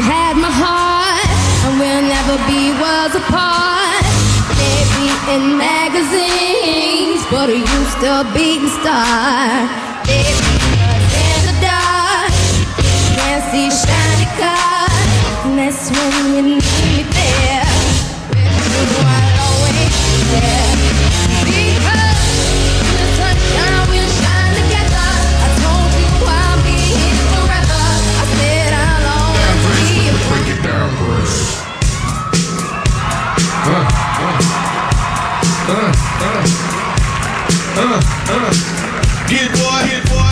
had my heart, and we'll never be worlds apart. Maybe in magazines, but are you still beating star? Baby, in the dark, can't see shiny car. And that's when you need me there. With you, I'll always be there. Ah, ah, ah, que corre, corre.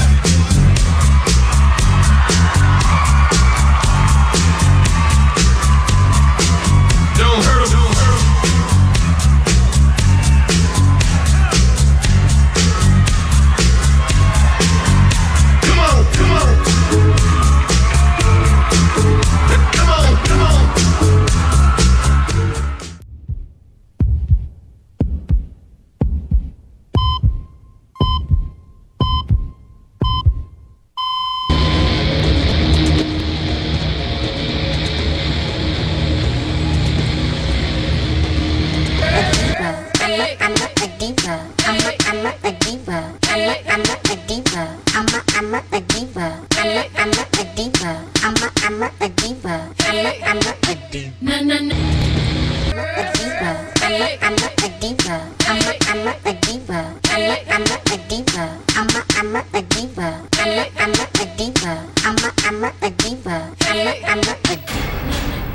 I'm a, diva. I'm a, I'm a, diva. I'm a, I'm a, diva. I'm a, I'm a, diva. I'm a, I'm a diva. I'm a, I'm a, a diva.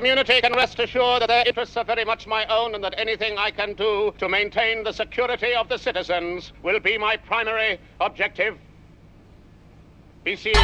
Community can rest assured that their interests are very much my own and that anything I can do to maintain the security of the citizens will be my primary objective. Be seeing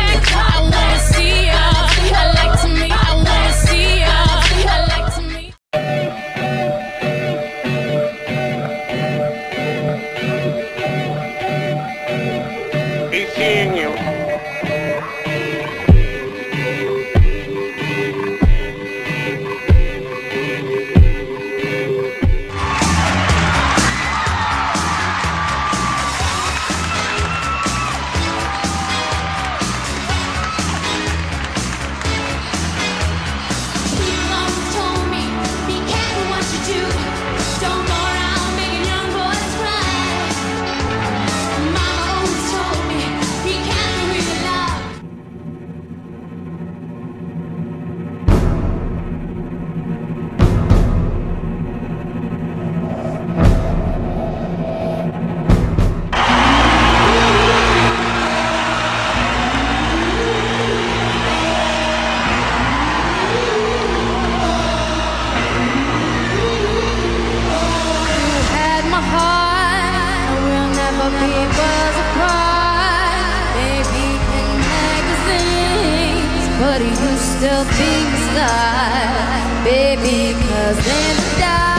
but you still be star. Baby, cause in the dark,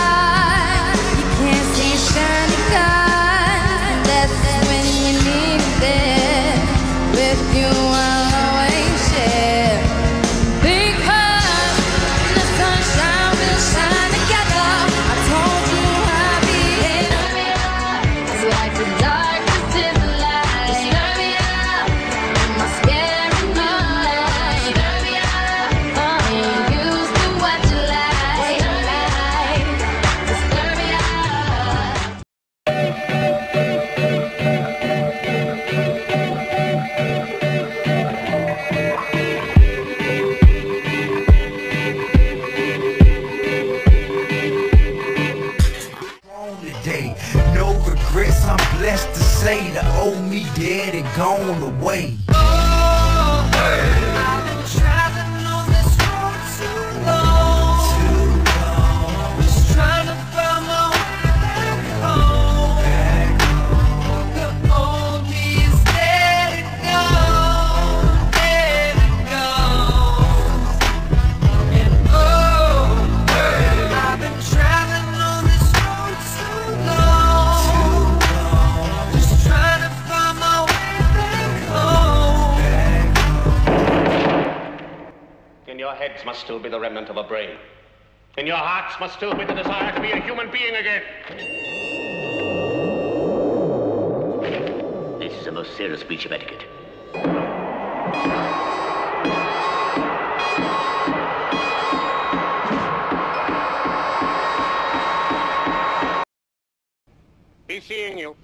blessed to say the old me dead and gone away. Oh, I've been must still be the remnant of a brain. In your hearts must still be the desire to be a human being again. This is a most serious breach of etiquette. Be seeing you.